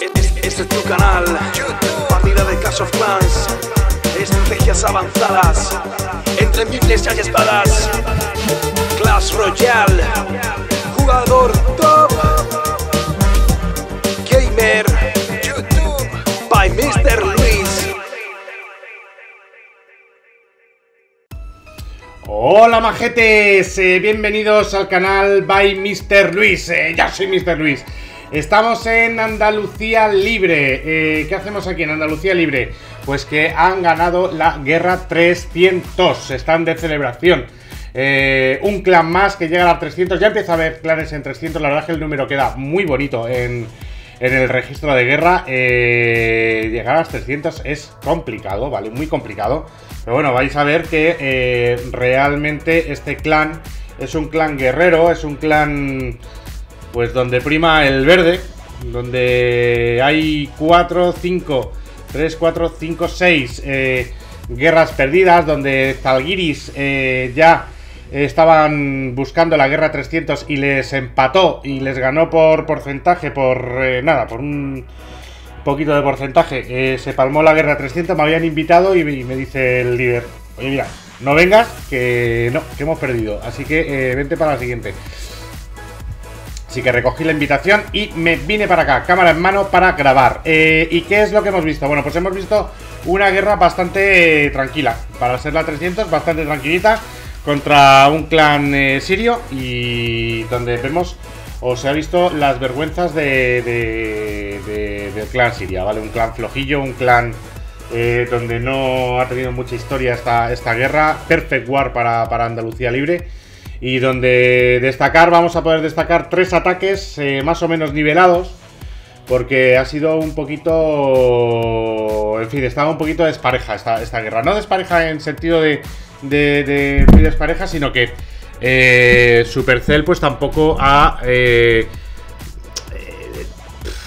Este, es tu canal. Partida de Clash of Clans. Estrategias avanzadas. Entre miles hay espadas. Clash Royale. Jugador top. Gamer. YouTube. By Mr. Luis. Hola majetes, eh, bienvenidos al canal by Mr. Luis, eh, ya soy Mr. Luis. Estamos en Andalucía Libre. Eh, ¿Qué hacemos aquí en Andalucía Libre? Pues que han ganado la Guerra 300, están de celebración. Eh, un clan más que llega a las 300, ya empieza a haber clanes en 300, la verdad es que el número queda muy bonito en, en el registro de guerra. Eh, llegar a las 300 es complicado, ¿vale? Muy complicado. Pero bueno, vais a ver que realmente este clan es un clan guerrero, es un clan pues donde prima el verde, donde hay 4, 5, 3, 4, 5, 6 guerras perdidas, donde Zalgiris eh, ya estaban buscando la guerra 300 y les empató y les ganó por porcentaje, por eh, nada, por un poquito de porcentaje. Eh, se palmó la guerra 300, me habían invitado y, me dice el líder, oye mira, no vengas, que no, que hemos perdido. Así que eh, vente para la siguiente. Así que recogí la invitación y me vine para acá, cámara en mano, para grabar. Eh, ¿Y qué es lo que hemos visto? Bueno, pues hemos visto una guerra bastante tranquila. Para ser la 300, bastante tranquilita. Contra un clan eh, sirio. Y donde vemos, o se ha visto las vergüenzas de, de- de- del clan siria, ¿vale? Un clan flojillo, un clan eh, donde no ha tenido mucha historia esta, esta guerra. Perfect War para, para Andalucía Libre. Y donde destacar, vamos a poder destacar tres ataques eh, más o menos nivelados. Porque ha sido un poquito. En fin, estaba un poquito despareja esta, guerra. No despareja en sentido de, de, de despareja, sino que eh, Supercell, pues tampoco ha. eh,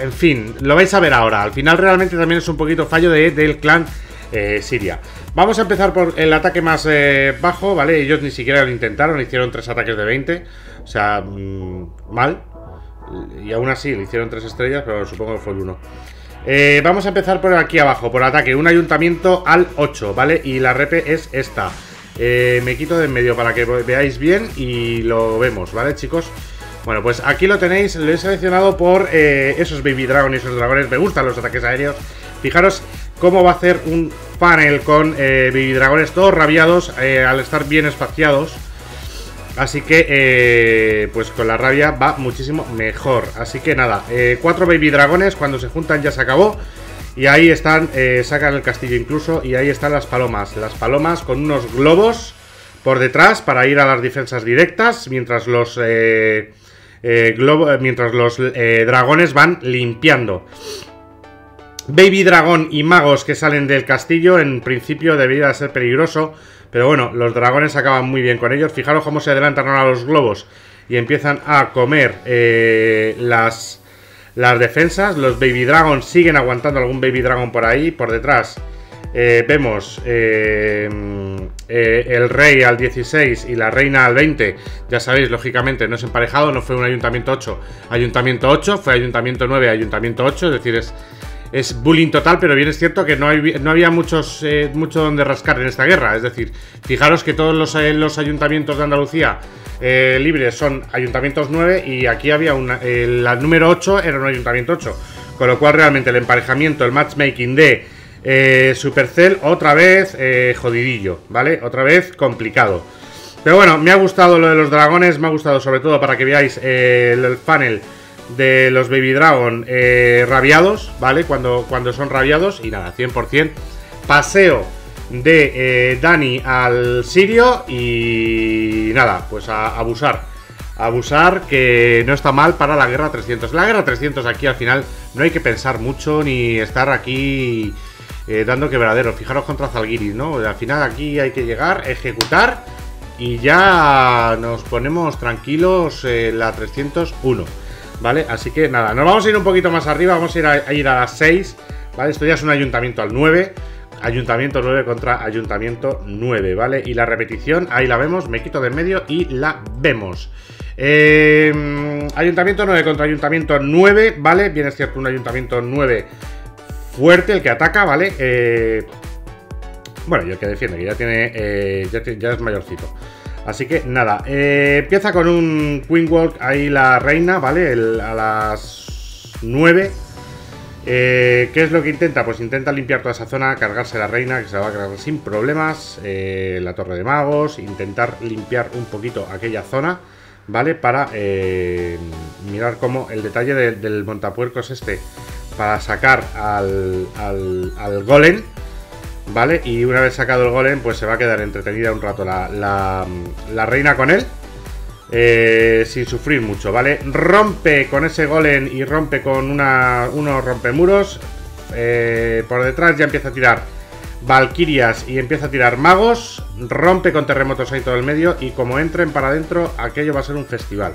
en fin, lo vais a ver ahora. Al final, realmente también es un poquito fallo de- del clan eh, Siria. Vamos a empezar por el ataque más eh, bajo, ¿vale? Ellos ni siquiera lo intentaron, hicieron tres ataques de 20. O sea, mm, mal. Y aún así le hicieron tres estrellas, pero supongo que fue el 1. vamos a empezar por aquí abajo, por ataque. Un ayuntamiento al 8, ¿vale? Y la repe es esta. Eh, me quito de en medio para que veáis bien y lo vemos, ¿vale, chicos? Bueno, pues aquí lo tenéis, lo he seleccionado por eh, esos Baby Dragon y esos dragones. Me gustan los ataques aéreos. Fijaros cómo va a hacer un panel con eh, Baby Dragones todos rabiados eh, al estar bien espaciados. Así que, eh, pues con la rabia va muchísimo mejor. Así que nada, eh, cuatro baby dragones, cuando se juntan ya se acabó. Y ahí están, sacan el castillo incluso, y ahí están las palomas. Las palomas con unos globos por detrás para ir a las defensas directas, mientras los, globo- mientras los dragones van limpiando. Baby Dragón y magos que salen del castillo, en principio debería ser peligroso, pero bueno, los dragones acaban muy bien con ellos. Fijaros cómo se adelantan ahora los globos y empiezan a comer eh, las, las defensas. Los Baby Dragon siguen aguantando algún Baby Dragon por ahí, por detrás. eh, vemos eh, eh, el rey al 16 y la reina al 20. Ya sabéis, lógicamente no es emparejado, no fue un ayuntamiento 8, ayuntamiento 8, fue ayuntamiento 9, ayuntamiento 8, es decir, es, es bullying total, pero bien es cierto que no, hay- no había muchos, eh, mucho donde rascar en esta guerra. Es decir, fijaros que todos los, eh, los ayuntamientos de Andalucía eh, libres son ayuntamientos 9 y aquí había una, la número 8 era un ayuntamiento 8. Con lo cual realmente el emparejamiento, el matchmaking de Supercell otra vez jodidillo, ¿vale? Otra vez complicado. Pero bueno, me ha gustado lo de los dragones, me ha gustado sobre todo para que veáis el, el panel de los Baby Dragon eh, rabiados, ¿vale? Cuando, cuando son rabiados y nada, 100%. Paseo de eh, Dani al Sirio y nada, pues a abusar. Abusar que no está mal para la guerra 300. La guerra 300 aquí al final no hay que pensar mucho ni estar aquí eh, dando quebradero. Fijaros contra Zalgiris, ¿no? Al final aquí hay que llegar, ejecutar y ya nos ponemos tranquilos en la 301. ¿Vale? Así que nada, nos vamos a ir un poquito más arriba, vamos a ir a, ir a las 6. ¿Vale? Esto ya es un ayuntamiento al 9. Ayuntamiento 9 contra Ayuntamiento 9, ¿vale? Y la repetición, ahí la vemos, me quito de en medio y la vemos. Eh, ayuntamiento 9 contra Ayuntamiento 9, ¿vale? Bien es cierto, un Ayuntamiento 9 fuerte, el que ataca, ¿vale? Eh, bueno, y el que defiende, que ya tiene. Eh, ya, es mayorcito. Así que nada, empieza con un Queen Walk ahí la reina, ¿vale? a las 9. ¿Qué es lo que intenta? Pues intenta limpiar toda esa zona, cargarse la reina, que se la va a cargar sin problemas. la torre de magos, intentar limpiar un poquito aquella zona. ¿vale? Para eh, mirar cómo el detalle del montapuercos este, para sacar al, al, golem, ¿vale? Y una vez sacado el golem, pues se va a quedar entretenida un rato la, la, reina con él. Eh, sin sufrir mucho, ¿vale? Rompe con ese golem y rompe con una, unos rompemuros. Eh, por detrás ya empieza a tirar Valkyrias y empieza a tirar magos, rompe con terremotos ahí todo el medio y como entren para adentro, aquello va a ser un festival.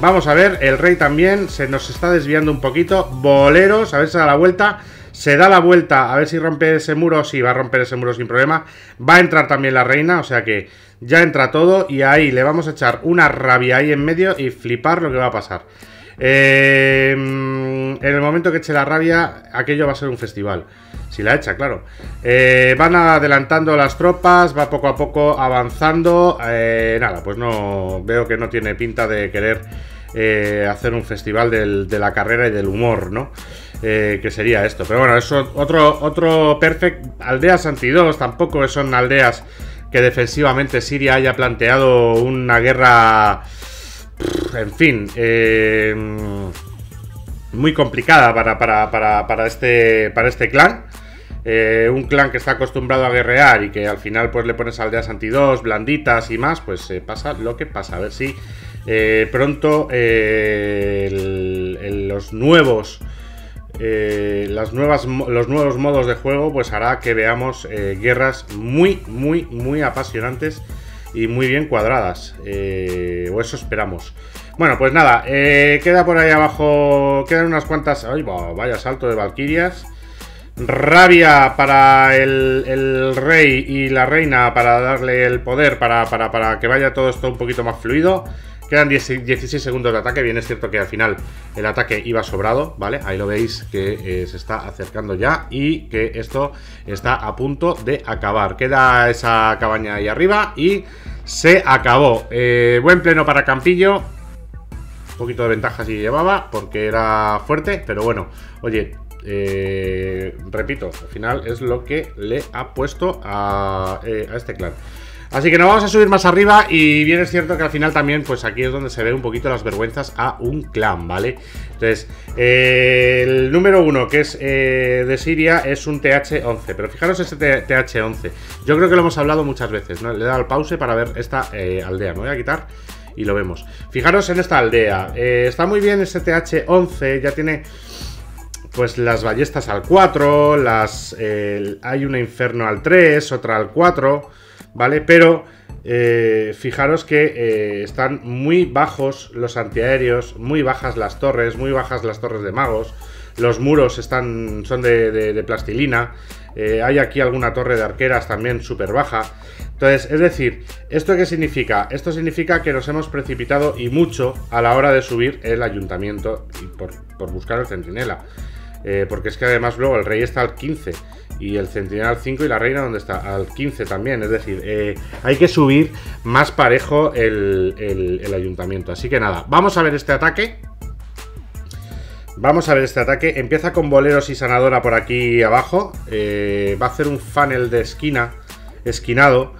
Vamos a ver, el rey también se nos está desviando un poquito. Boleros, a ver si da la vuelta. Se da la vuelta, a ver si rompe ese muro. Sí, va a romper ese muro sin problema. Va a entrar también la reina, o sea que ya entra todo. Y ahí le vamos a echar una rabia ahí en medio y flipar lo que va a pasar. Eh, en el momento que eche la rabia, aquello va a ser un festival. Si la echa, claro. Eh, van adelantando las tropas, va poco a poco avanzando. Eh, nada, pues no veo que no tiene pinta de querer eh, hacer un festival de la carrera y del humor, ¿no? que sería esto. Pero bueno, eso otro, otro perfect. Aldeas anti-2 tampoco son aldeas que defensivamente Siria haya planteado una guerra. En fin. muy complicada para, para, este, para este clan. Eh, un clan que está acostumbrado a guerrear y que al final pues le pones aldeas anti-2, blanditas y más, pues eh, pasa lo que pasa. A ver si eh, pronto los nuevos... las nuevas, los nuevos modos de juego pues hará que veamos guerras muy, muy, muy apasionantes y muy bien cuadradas. o eso esperamos. Bueno, pues nada, queda por ahí abajo, quedan unas cuantas... ¡Ay, vaya salto de Valkyrias! Rabia para el, rey y la reina para darle el poder, para, para, que vaya todo esto un poquito más fluido. Quedan 16 segundos de ataque. Bien, es cierto que al final el ataque iba sobrado, ¿vale? Ahí lo veis que eh, se está acercando ya y que esto está a punto de acabar. Queda esa cabaña ahí arriba y se acabó. Eh, buen pleno para Campillo. Un poquito de ventaja si llevaba porque era fuerte, pero bueno, oye, eh, repito, al final es lo que le ha puesto eh, a, este clan. Así que nos vamos a subir más arriba y bien es cierto que al final también, pues aquí es donde se ve un poquito las vergüenzas a un clan, ¿vale? Entonces, eh, el número uno, que es de Siria, es un TH11, pero fijaros ese TH11. Yo creo que lo hemos hablado muchas veces, ¿no? Le he dado al pause para ver esta aldea, me voy a quitar y lo vemos. Fijaros en esta aldea, está muy bien ese TH11, ya tiene pues las ballestas al 4, las, hay una inferno al 3, otra al 4, ¿vale? Pero eh, fijaros que eh, están muy bajos los antiaéreos, muy bajas las torres, muy bajas las torres de magos, los muros están, son de, plastilina, eh, hay aquí alguna torre de arqueras también súper baja. Entonces, es decir, ¿esto qué significa? Esto significa que nos hemos precipitado y mucho a la hora de subir el ayuntamiento y por, por buscar el centinela. Eh, porque es que además luego el rey está al 15 y el centinela al 5 y la reina donde está al 15 también. Es decir, eh, hay que subir más parejo el, ayuntamiento. Así que nada, vamos a ver este ataque. Vamos a ver este ataque. Empieza con boleros y sanadora por aquí abajo. Eh, va a hacer un funnel de esquina, esquinado.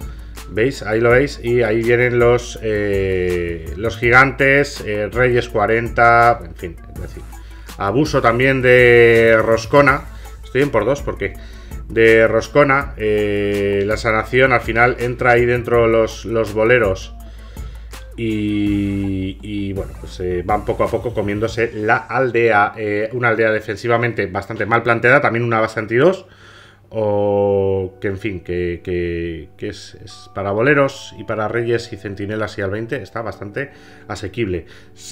¿Veis? Ahí lo veis. Y ahí vienen los, los gigantes, reyes 40, en fin, es decir, Abuso también de Roscona. Estoy en por dos porque de Roscona. Eh, la sanación al final entra ahí dentro los, los boleros. Y, bueno, pues eh, van poco a poco comiéndose la aldea. Eh, una aldea defensivamente bastante mal planteada. También una base anti-2 o que en fin, que, es, para boleros y para reyes y centinelas y al 20 está bastante asequible.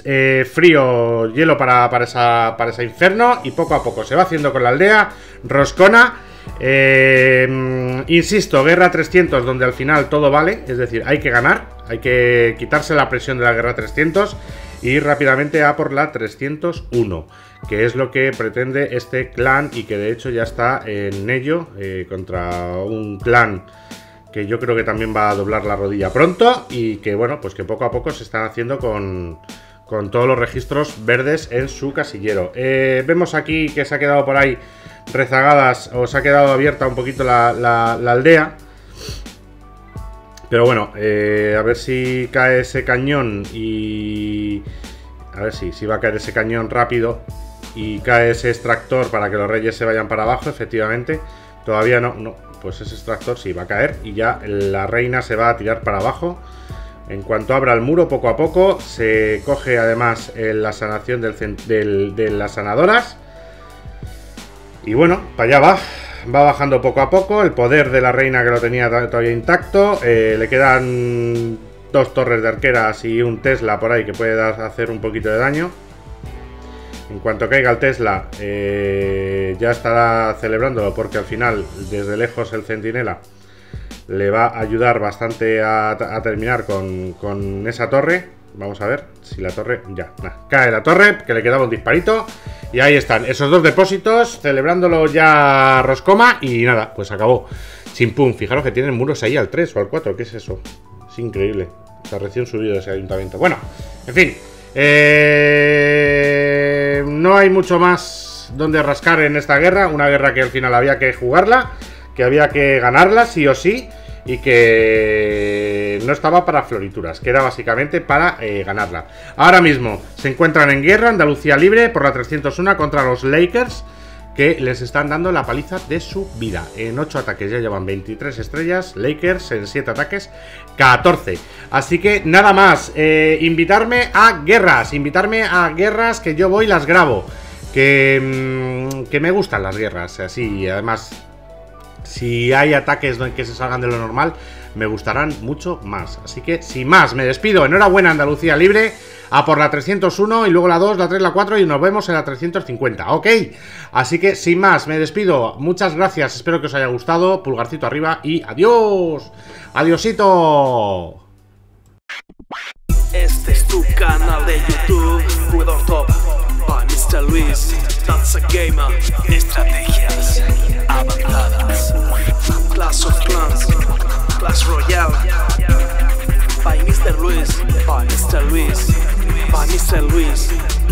Eh, frío, hielo para, para, esa, para ese inferno y poco a poco se va haciendo con la aldea. Roscona Eh, insisto, Guerra 300, donde al final todo vale, es decir, hay que ganar, hay que quitarse la presión de la Guerra 300 y rápidamente a por la 301, que es lo que pretende este clan y que de hecho ya está en ello eh, contra un clan que yo creo que también va a doblar la rodilla pronto y que bueno, pues que poco a poco se están haciendo con, con todos los registros verdes en su casillero. Eh, vemos aquí que se ha quedado por ahí rezagadas o se ha quedado abierta un poquito la, aldea. Pero bueno, eh, a ver si cae ese cañón y... A ver si, si va a caer ese cañón rápido y cae ese extractor para que los reyes se vayan para abajo, efectivamente. Todavía no, no, pues ese extractor sí va a caer y ya la reina se va a tirar para abajo. En cuanto abra el muro, poco a poco, se coge además eh, la sanación de las sanadoras. Y bueno, para allá va. Va bajando poco a poco. El poder de la reina que lo tenía todavía intacto. Eh, le quedan dos torres de arqueras y un Tesla por ahí que puede hacer un poquito de daño. En cuanto caiga el Tesla, eh, ya estará celebrándolo porque al final, desde lejos, el centinela le va a ayudar bastante a, terminar con, esa torre. Vamos a ver si la torre... Ya, cae la torre, que le quedaba un disparito. Y ahí están, esos dos depósitos, celebrándolo ya Roscoma. Y nada, pues acabó. Sin pum, fijaros que tienen muros ahí al 3 o al 4, ¿qué es eso? Es increíble. Está recién subido ese ayuntamiento. Bueno, en fin. Eh, no hay mucho más donde rascar en esta guerra. Una guerra que al final había que jugarla que había que ganarla sí o sí y que no estaba para florituras, que era básicamente para eh, ganarla. Ahora mismo se encuentran en guerra Andalucía libre por la 301 contra los Lakers que les están dando la paliza de su vida. En 8 ataques ya llevan 23 estrellas, Lakers en 7 ataques 14. Así que nada más, eh, invitarme a guerras, invitarme a guerras que yo voy las grabo. Que, mm, que me gustan las guerras, así, además si hay ataques que se salgan de lo normal, me gustarán mucho más. Así que, sin más, me despido. Enhorabuena, Andalucía Libre. A por la 301 y luego la 2, la 3, la 4 y nos vemos en la 350. Ok, así que sin más, me despido. Muchas gracias, espero que os haya gustado. Pulgarcito arriba y adiós. Adiosito. Este es tu canal de YouTube, Mr. Luis, That's a Gamer, estrategias avanzadas. Class of Clans, Clash Royale. By Mr. Luis, by Mr. Luis, by Mr. Luis.